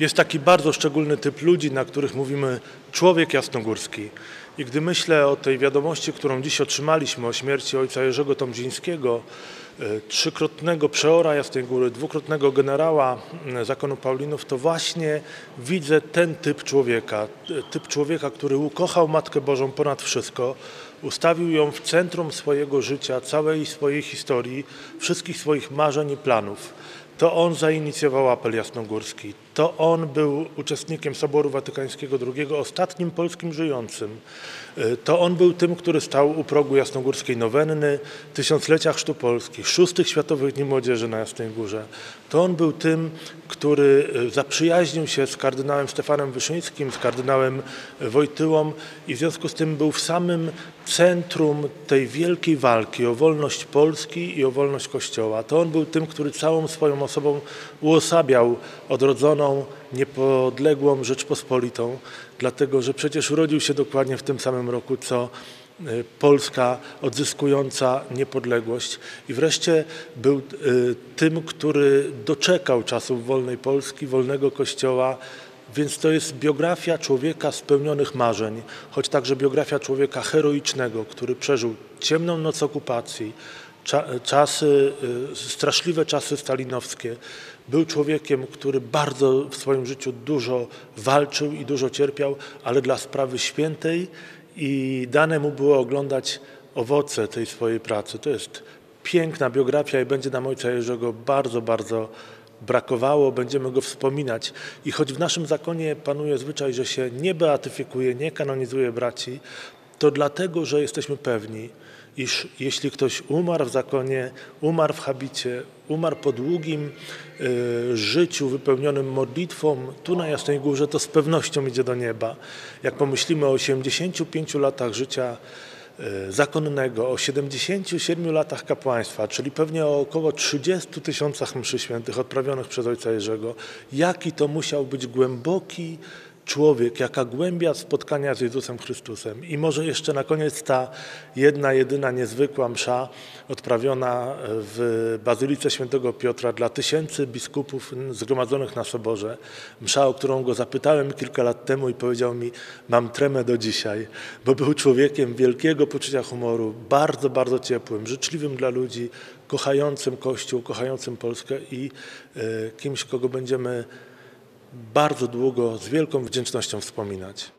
Jest taki bardzo szczególny typ ludzi, na których mówimy człowiek jasnogórski. I gdy myślę o tej wiadomości, którą dziś otrzymaliśmy o śmierci ojca Jerzego Tomdzińskiego, e, trzykrotnego przeora Jasnej Góry, dwukrotnego generała zakonu Paulinów, to właśnie widzę ten typ człowieka. e, Typ człowieka, który ukochał Matkę Bożą ponad wszystko, ustawił ją w centrum swojego życia, całej swojej historii, wszystkich swoich marzeń i planów. To on zainicjował apel jasnogórski. To on był uczestnikiem Soboru Watykańskiego II, ostatnim polskim żyjącym. Y, To on był tym, który stał u progu jasnogórskiej nowenny, tysiąclecia chrztu Polski, szóstych Światowych Dni Młodzieży na Jasnej Górze. To on był tym, który y, zaprzyjaźnił się z kardynałem Stefanem Wyszyńskim, z kardynałem Wojtyłą i w związku z tym był w samym centrum tej wielkiej walki o wolność Polski i o wolność Kościoła. To on był tym, który całą swoją osobą uosabiał odrodzoną, niepodległą Rzeczpospolitą, dlatego że przecież urodził się dokładnie w tym samym roku, co Polska odzyskująca niepodległość i wreszcie był y, tym, który doczekał czasów wolnej Polski, wolnego Kościoła, więc to jest biografia człowieka spełnionych marzeń, choć także biografia człowieka heroicznego, który przeżył ciemną noc okupacji, cza- czasy, y, straszliwe czasy stalinowskie. Był człowiekiem, który bardzo w swoim życiu dużo walczył i dużo cierpiał, ale dla sprawy świętej i dane mu było oglądać owoce tej swojej pracy. To jest piękna biografia i będzie nam Ojca Jerzego bardzo, bardzo brakowało, będziemy go wspominać. I choć w naszym zakonie panuje zwyczaj, że się nie beatyfikuje, nie kanonizuje braci, to dlatego, że jesteśmy pewni, iż jeśli ktoś umarł w zakonie, umarł w habicie, umarł po długim y, życiu wypełnionym modlitwą tu na Jasnej Górze, to z pewnością idzie do nieba. Jak pomyślimy o 85 latach życia y, zakonnego, o 77 latach kapłaństwa, czyli pewnie o około 30 tysiącach mszy świętych odprawionych przez Ojca Jerzego, jaki to musiał być głęboki człowiek, jaka głębia spotkania z Jezusem Chrystusem. I może jeszcze na koniec ta jedna, jedyna niezwykła msza odprawiona w Bazylice Świętego Piotra dla tysięcy biskupów zgromadzonych na Soborze. Msza, o którą go zapytałem kilka lat temu i powiedział mi, mam tremę do dzisiaj, bo był człowiekiem wielkiego poczucia humoru, bardzo, bardzo ciepłym, życzliwym dla ludzi, kochającym Kościół, kochającym Polskę i e, kimś, kogo będziemy bardzo długo z wielką wdzięcznością wspominać.